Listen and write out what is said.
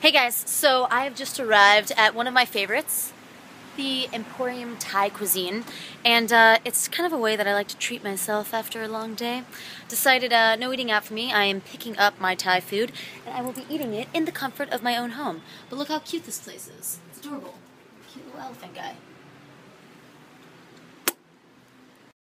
Hey guys, so I have just arrived at one of my favorites, the Emporium Thai Cuisine, and uh, it's kind of a way that I like to treat myself after a long day. Decided uh, no eating out for me, I am picking up my Thai food, and I will be eating it in the comfort of my own home. But look how cute this place is. It's adorable. Cute little elephant guy.